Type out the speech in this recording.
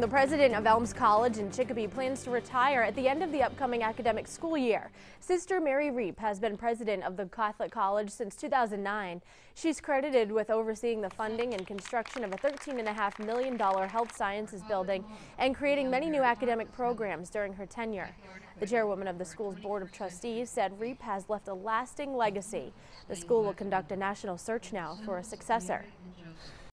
The president of Elms College in Chicopee plans to retire at the end of the upcoming academic school year. Sister Mary Reap has been president of the Catholic College since 2009. She's credited with overseeing the funding and construction of a $13.5 million health sciences building and creating many new academic programs during her tenure. The chairwoman of the school's board of trustees said Reap has left a lasting legacy. The school will conduct a national search now for a successor.